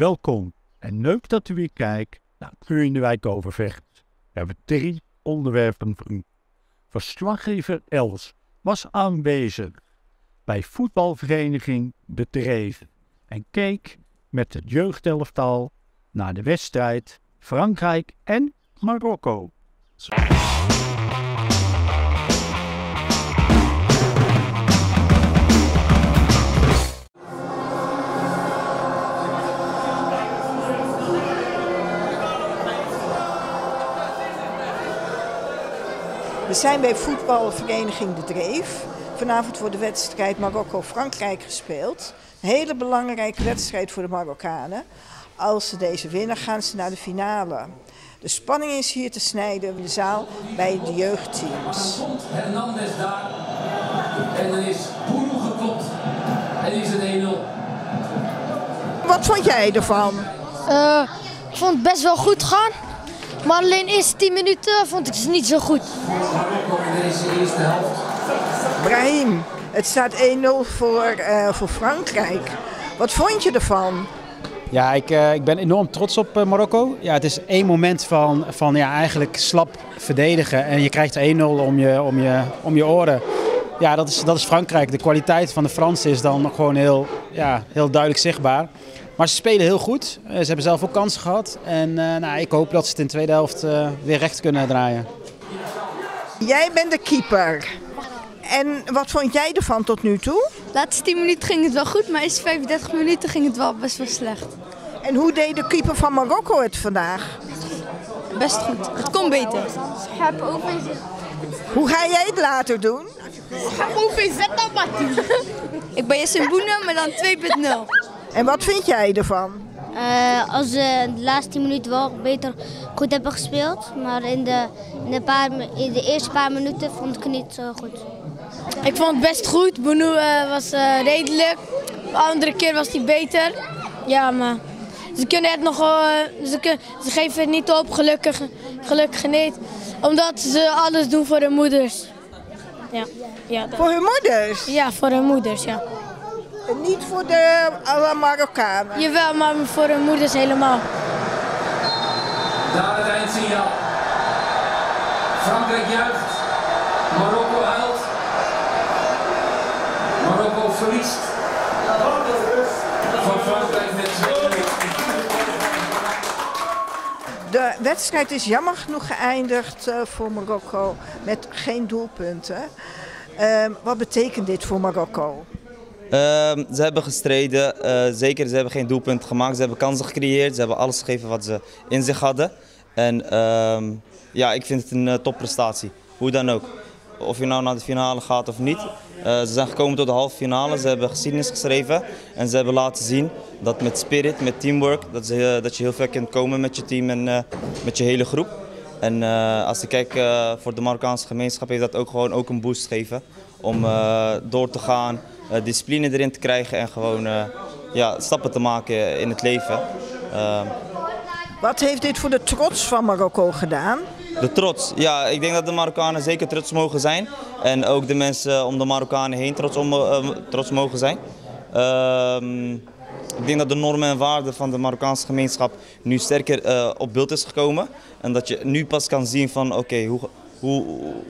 Welkom en leuk dat u weer kijkt naar Puur in de Wijk Overvecht. We hebben drie onderwerpen voor u. Verslaggever Els was aanwezig bij voetbalvereniging De Therese en keek met het jeugdelftal naar de wedstrijd Frankrijk en Marokko. We zijn bij voetbalvereniging De Dreef. Vanavond wordt de wedstrijd Marokko-Frankrijk gespeeld. Een hele belangrijke wedstrijd voor de Marokkanen. Als ze deze winnen, gaan ze naar de finale. De spanning is hier te snijden in de zaal bij de jeugdteams. Hernandez daar. En dan is Boero geklopt. En is het 1-0. Wat vond jij ervan? Eh, ik vond het best wel goed gaan. Maar alleen de eerste 10 minuten vond ik het niet zo goed. In deze eerste helft. Brahim, het staat 1-0 voor, eh, voor Frankrijk. Wat vond je ervan? Ja, ik, eh, ik ben enorm trots op eh, Marokko. Ja, het is één moment van, van ja, eigenlijk slap verdedigen en je krijgt 1-0 om je, om, je, om je oren. Ja, dat is, dat is Frankrijk. De kwaliteit van de Fransen is dan gewoon heel, ja, heel duidelijk zichtbaar. Maar ze spelen heel goed. Eh, ze hebben zelf ook kansen gehad. En eh, nou, ik hoop dat ze het in de tweede helft eh, weer recht kunnen draaien. Jij bent de keeper. En wat vond jij ervan tot nu toe? De laatste 10 minuten ging het wel goed, maar de eerste 35 minuten ging het wel best wel slecht. En hoe deed de keeper van Marokko het vandaag? Best goed. Het kon beter. Hoe ga jij het later doen? Ik ben Jessin Boenen, maar dan 2.0. En wat vind jij ervan? Eh, als ze de laatste 10 minuten wel beter goed hebben gespeeld. Maar in de, in de, paar, in de eerste paar minuten vond ik het niet zo goed. Ik vond het best goed. Boenu eh, was eh, redelijk. De andere keer was hij beter. Ja, maar ze kunnen het nog eh, ze, kun- ze geven het niet op, gelukkig, gelukkig niet. Omdat ze alles doen voor hun moeders. Ja, ja, dat- Voor hun moeders. ja voor hun moeders, ja. En niet voor de alle Marokkanen. Jawel, maar voor hun moeders helemaal. Daar het eindsignaal. Frankrijk juicht. Marokko huilt. Marokko verliest. Van Frankrijk met 2-0. De wedstrijd is jammer genoeg geëindigd eh, voor Marokko met geen doelpunten. Ehm, wat betekent dit voor Marokko? Ehm, ze hebben gestreden, eh, zeker ze hebben geen doelpunt gemaakt. Ze hebben kansen gecreëerd, ze hebben alles gegeven wat ze in zich hadden. En ehm, ja, ik vind het een eh, topprestatie, hoe dan ook. Of je nou naar de finale gaat of niet. Eh, ze zijn gekomen tot de halve finale, ze hebben geschiedenis geschreven. En ze hebben laten zien dat met spirit, met teamwork, dat, dat je heel ver kunt komen met je team en met je hele groep. En eh, als ik kijk eh, voor de Marokkaanse gemeenschap heeft dat ook gewoon ook een boost gegeven. Om eh, door te gaan, discipline erin te krijgen en gewoon ja, stappen te maken in het leven. Ehm, Wat heeft dit voor de trots van Marokko gedaan? de trots. Ja, ik denk dat de Marokkanen zeker trots mogen zijn. En ook de mensen om de Marokkanen heen trots, om, trots mogen zijn. Ehm, ik denk dat de normen en waarden van de Marokkaanse gemeenschap nu sterker eh, op beeld is gekomen. En dat je nu pas kan zien van oké, hoe, hoe,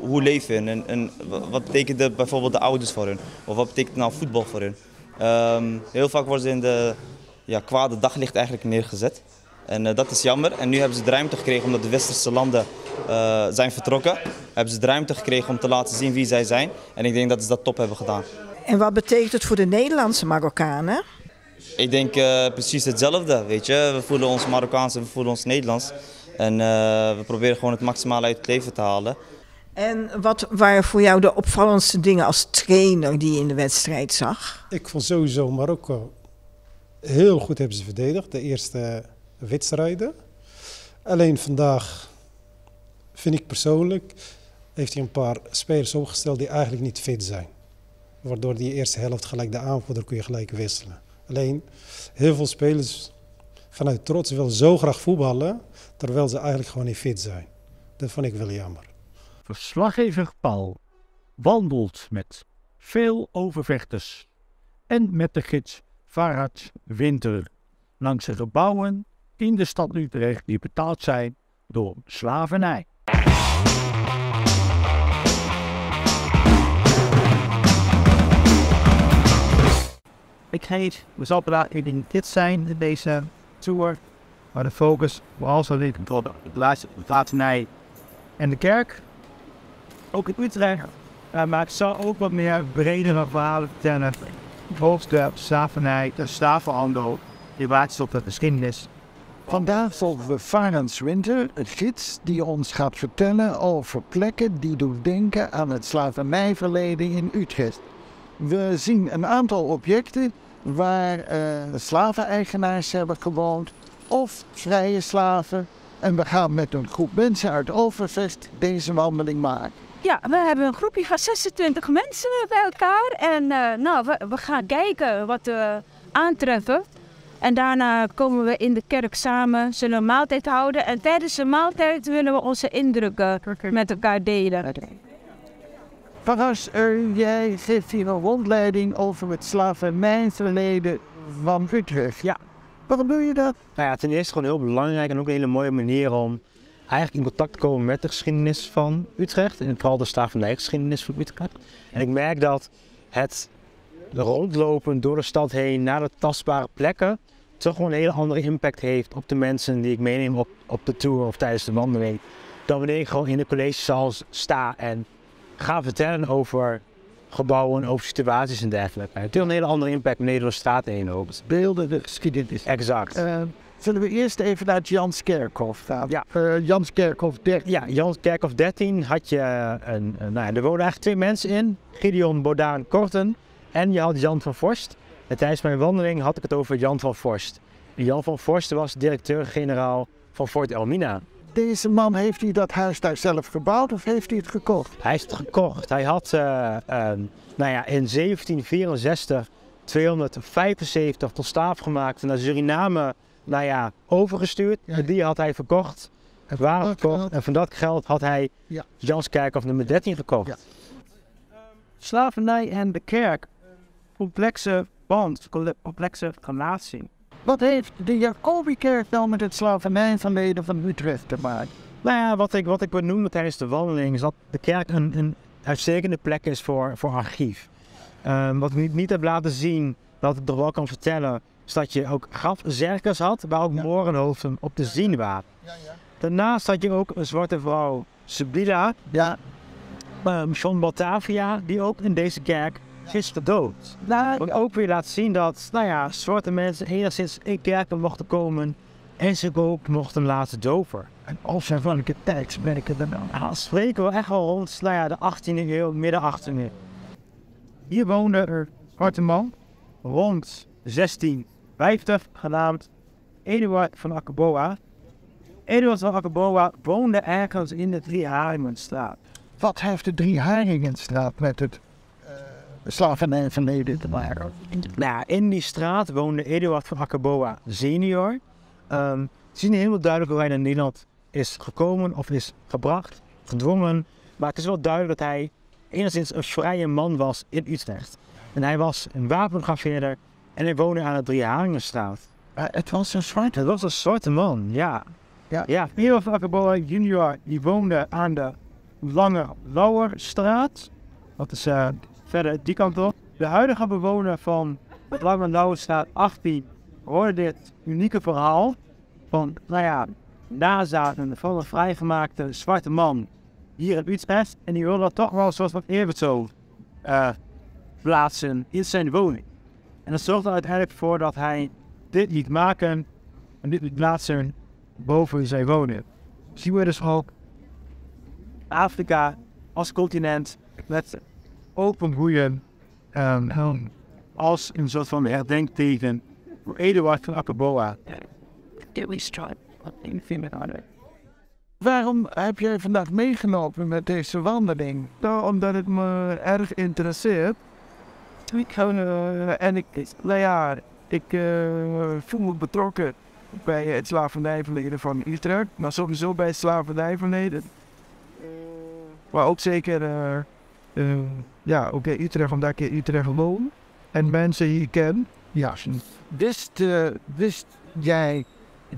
hoe leven en, en wat betekent de, bijvoorbeeld de ouders voor hun? Of wat betekent nou voetbal voor hun? Ehm, heel vaak worden ze in de ja, kwade daglicht eigenlijk neergezet. En eh, dat is jammer. En nu hebben ze de ruimte gekregen omdat de westerse landen eh, zijn vertrokken. Hebben ze de ruimte gekregen om te laten zien wie zij zijn. En ik denk dat ze dat top hebben gedaan. En wat betekent het voor de Nederlandse Marokkanen? Ik denk eh, precies hetzelfde, weet je. We voelen ons Marokkaans en we voelen ons Nederlands. En eh, we proberen gewoon het maximale uit het leven te halen. En wat waren voor jou de opvallendste dingen als trainer die je in de wedstrijd zag? Ik vond sowieso Marokko heel goed hebben ze verdedigd, de eerste wedstrijden. Alleen vandaag vind ik persoonlijk, heeft hij een paar spelers opgesteld die eigenlijk niet fit zijn. Waardoor die eerste helft gelijk de aanvoerder kun je gelijk wisselen. Alleen heel veel spelers vanuit trots willen zo graag voetballen, terwijl ze eigenlijk gewoon niet fit zijn. Dat vond ik wel jammer. Verslaggever Paul wandelt met veel overvechters en met de gids Farad Winter langs de gebouwen in de stad Utrecht die betaald zijn door slavernij. Ik geef mezelf in dit zijn in deze tour, waar de focus vooral zal liggen op de slavernij en de kerk. Ook in Utrecht, uh, maar ik zal ook wat meer bredere verhalen vertellen. Volgens de slavernij, de slavenhandel, die waard op de geschiedenis. Vandaag volgen we Farens Winter, een gids die ons gaat vertellen over plekken die doen denken aan het slavernijverleden in Utrecht. We zien een aantal objecten waar uh, slaveneigenaars hebben gewoond of vrije slaven. En we gaan met een groep mensen uit Overvecht deze wandeling maken. Ja, we hebben een groepje van 26 mensen bij elkaar. En uh, nou, we, we, gaan kijken wat we aantreffen. En daarna komen we in de kerk samen, zullen een maaltijd houden. En tijdens de maaltijd willen we onze indrukken met elkaar delen. Paras, jij geeft hier een rondleiding over het slavernijverleden van Utrecht. Ja. Waarom doe je dat? Nou ja, ten eerste gewoon heel belangrijk en ook een hele mooie manier om eigenlijk in contact te komen met de geschiedenis van Utrecht. En vooral de slavernijgeschiedenis van Utrecht. En ik merk dat het rondlopen door de stad heen naar de tastbare plekken toch gewoon een hele andere impact heeft op de mensen die ik meeneem op, op de tour of tijdens de wandeling. Dan wanneer ik gewoon in de collegezaal sta en ga vertellen over gebouwen, over situaties en dergelijke. Het heeft een hele andere impact wanneer door de straat heen loopt. Beelden de geschiedenis. Exact. Uh, zullen we eerst even naar Janskerkhof gaan? Ja. Uh, Janskerkhof 13. Ja, Janskerkhof 13 had je een, een nou ja, er woonden eigenlijk twee mensen in. Gideon Bodaan Korten en je had Jan van Vorst. En tijdens mijn wandeling had ik het over Jan van Vorst. Jan van Vorst was directeur-generaal van Fort Elmina. Deze man, heeft hij dat huis daar zelf gebouwd of heeft hij het gekocht? Hij heeft het gekocht. Hij had uh, uh, nou ja, in 1764 275 tot staaf gemaakt en naar Suriname nou ja, overgestuurd. Ja. Die had hij verkocht. Het waren gekocht. En van dat geld had hij ja. Janskerkhof nummer 13 gekocht. Ja. Slavernij en de kerk. Complexe band, complexe relatie. Wat heeft de Jacobikerk dan met het slavernijverleden van Utrecht te maken? Nou ja, wat ik, wat ik benoemde tijdens de wandeling is dat de kerk een, een uitstekende plek is voor, voor archief. Um, wat ik niet, niet heb laten zien, dat ik er wel kan vertellen, is dat je ook grafzerkers had, waar ook ja. morenhoofden op te zien waren. Ja, ja. Daarnaast had je ook een zwarte vrouw, Sibylla, ja. um, John Batavia, die ook in deze kerk is gedood. Nou, Wat ook weer laat zien dat, nou ja, zwarte mensen enigszins in kerken mochten komen en zich ook mochten laten doven. En als zijn van de tijd spreken dan? Nou, spreken we echt al rond nou ja, de 18e eeuw, midden 18e eeuw. Hier woonde er zwarte man rond 1650, genaamd Eduard van Akeboa. Eduard van Akeboa woonde ergens in de Drieharingenstraat. Wat heeft de Drieharingenstraat met het slavernijverleden te maken. Nou, in die straat woonde Eduard van Akeboa senior. Um, het is niet helemaal duidelijk hoe hij naar Nederland is gekomen of is gebracht, gedwongen. Maar het is wel duidelijk dat hij enigszins een vrije man was in Utrecht. En hij was een wapengraveerder en hij woonde aan de Drieharingenstraat. Uh, het was een zwarte Het was een zwarte man, ja. Ja, ja. Eduard van Akeboa junior die woonde aan de Lange Lauwerstraat. Dat is uh, verder die kant op. De huidige bewoner van Lange Lauwerstraat 18 hoorde dit unieke verhaal van, nou ja, nazaten van een vrijgemaakte zwarte man hier in Utrecht. En die wilde toch wel een soort van eerbetoon uh, plaatsen in zijn woning. En dat zorgde uiteindelijk voor dat hij dit liet maken en dit liet plaatsen boven zijn woning. Zien we dus ook Afrika als continent met open groeien um, als een soort van herdenkteken voor Eduard van Akeboa. Waarom heb jij vandaag meegenomen met deze wandeling? Nou, omdat het me erg interesseert. Ik gewoon, uh, en ik, nou ja, ik uh, voel me betrokken bij het slavernijverleden van Utrecht, maar sowieso bij het slavernijverleden. Maar ook zeker uh, ja, oké, Utrecht, omdat ik in Utrecht woon. En mensen hier ken. Ja, wist, uh, wist jij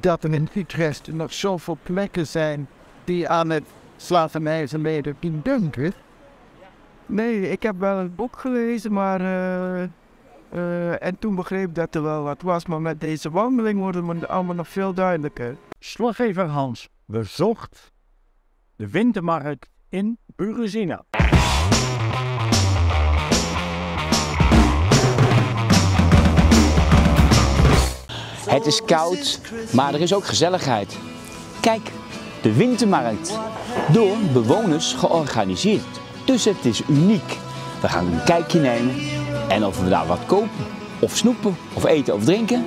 dat er in Utrecht nog zoveel plekken zijn die aan het slavernijverleden denken? Nee, ik heb wel een boek gelezen, maar. eh, eh, en toen begreep dat er wel wat was, maar met deze wandeling wordt het allemaal nog veel duidelijker. Slaggever Hans bezocht de wintermarkt in Buruzina. Het is koud, maar er is ook gezelligheid. Kijk, de wintermarkt. Door bewoners georganiseerd. Dus het is uniek. We gaan een kijkje nemen en of we daar wat kopen, of snoepen, of eten of drinken,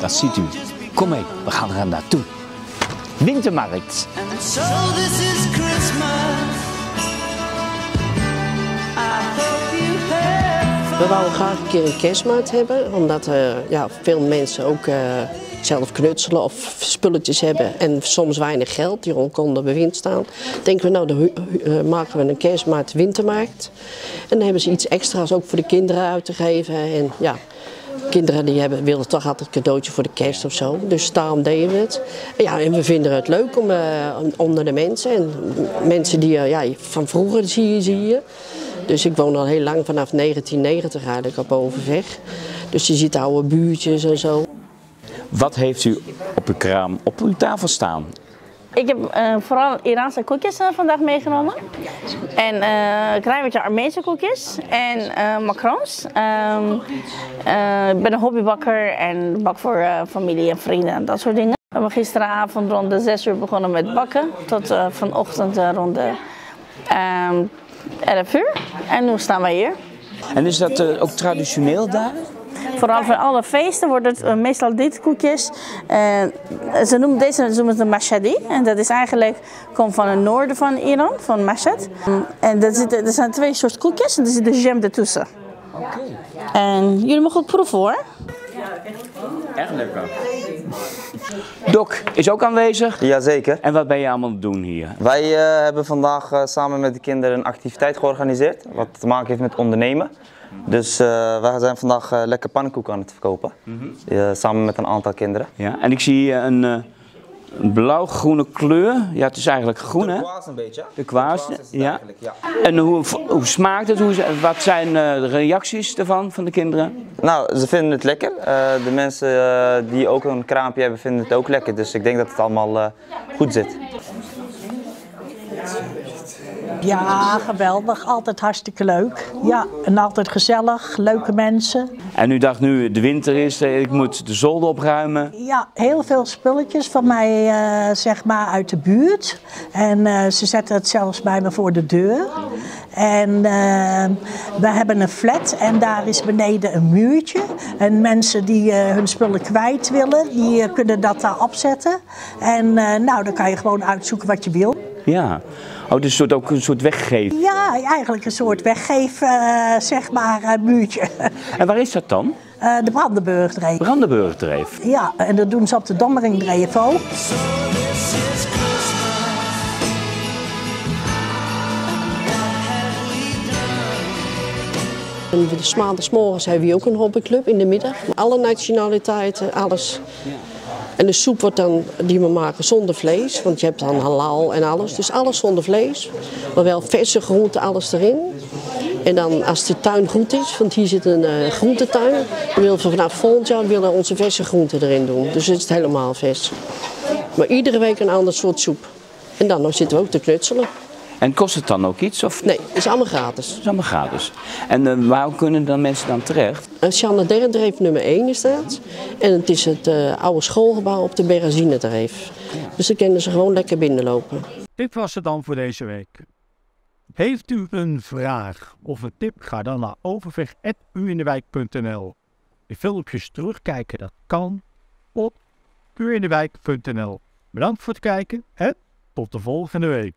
dat ziet u. Kom mee, we gaan er naartoe. Wintermarkt. So this is Christmas. We wouden graag een keer een kerstmarkt hebben, omdat ja, veel mensen ook eh, zelf knutselen of spulletjes hebben en soms weinig geld die konden bewind staan. Denken we, nou, dan eh, maken we een kerstmarkt, wintermarkt. En dan hebben ze iets extra's ook voor de kinderen uit te geven. En ja, kinderen die hebben, willen toch altijd een cadeautje voor de kerst of zo. Dus daarom deden we het. Ja, en we vinden het leuk om, eh, onder de mensen. En mensen die ja, van vroeger zie je, zie je. Dus ik woon al heel lang, vanaf 1990 eigenlijk op Overweg. Dus je ziet oude buurtjes en zo. Wat heeft u op uw kraam, op uw tafel staan? Ik heb eh, vooral Iraanse koekjes eh, vandaag meegenomen. En eh, een klein beetje Armeense koekjes. En eh macarons. Ehm, eh, ik ben een hobbybakker en bak voor eh, familie en vrienden en dat soort dingen. We hebben gisteravond rond de 6 uur begonnen met bakken. Tot eh, vanochtend eh, rond de ehm 11 uur. En nu staan wij hier. En is dat eh, ook traditioneel daar? Vooral voor alle feesten wordt het eh, meestal dit koekjes. eh, ze noemen deze ze noemen het mashadi. En dat is eigenlijk, komt van het noorden van Iran, van Mashhad. En er, zitten, er zijn twee soorten koekjes en er zit de jam ertussen. En jullie mogen ook proeven hoor. Echt lekker. Doc is ook aanwezig. Jazeker. En wat ben je allemaal aan het doen hier? Wij eh, hebben vandaag eh, samen met de kinderen een activiteit georganiseerd. Wat te maken heeft met ondernemen. Dus eh, wij zijn vandaag lekker pannenkoeken aan het verkopen. Eh, samen met een aantal kinderen. Ja, en ik zie een, een blauw-groene kleur. Ja, het is eigenlijk groen, hè? Kwaas een beetje. De kwaas, is het ja. eigenlijk, ja. En hoe, hoe smaakt het? Hoe, ze- wat zijn eh, de reacties ervan, van de kinderen? Nou, ze vinden het lekker. Eh, de mensen eh, die ook een kraampje hebben, vinden het ook lekker. Dus ik denk dat het allemaal eh, goed zit. Ja, geweldig. Altijd hartstikke leuk. Ja, en altijd gezellig. Leuke mensen. En u dacht nu, de winter is, eh, ik moet de zolder opruimen. Ja, heel veel spulletjes van mij, eh, zeg maar, uit de buurt. En eh, ze zetten het zelfs bij me voor de deur. En we hebben een flat en daar is beneden een muurtje. En mensen die hun spullen kwijt willen, die kunnen dat daar opzetten. En nou, dan kan je gewoon uitzoeken wat je wil. Ja. Oh, dus soort, ook een soort weggeven. Ja, eigenlijk een soort weggeef, eh, zeg maar, eh, muurtje. En waar is dat dan? Eh, de Brandenburgdreef. Brandenburgdreef. Ja, en dat doen ze op de Dommeringdreef ook. En de maandagsmorgens hebben we ook een hobbyclub in de middag. Alle nationaliteiten, alles. En de soep wordt dan, die we maken zonder vlees, want je hebt dan halal en alles. Dus alles zonder vlees, maar wel verse groenten, alles erin. En dan als de tuin goed is, want hier zit een eh, groentetuin, dan willen we vanaf volgend jaar willen we onze verse groenten erin doen. Dus het is helemaal vers. Maar iedere week een ander soort soep. En dan zitten we ook te knutselen. En kost het dan ook iets? Of? Nee, het is allemaal gratis. Het is allemaal gratis. En eh, waar kunnen dan mensen dan terecht? Uh, Sjanne Derendreef nummer 1 is dat. En het is het eh, oude schoolgebouw op de Berrazinedreef. Dus dan kunnen ze gewoon lekker binnenlopen. Dit was het dan voor deze week. Heeft u een vraag of een tip? Ga dan naar overweg.uindewijk.nl. De filmpjes terugkijken, dat kan op uindewijk.nl. Bedankt voor het kijken en tot de volgende week.